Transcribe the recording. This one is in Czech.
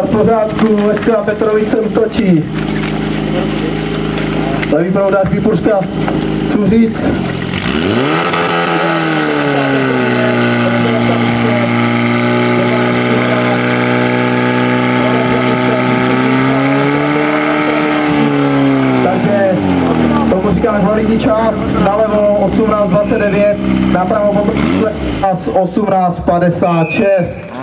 Start pořádku, SK Petrovicem točí. Levý proudáč Výpurska, co říct? Takže tomu říkáme kvalitní čas, nalevo 18.29, napravo potom 18.56.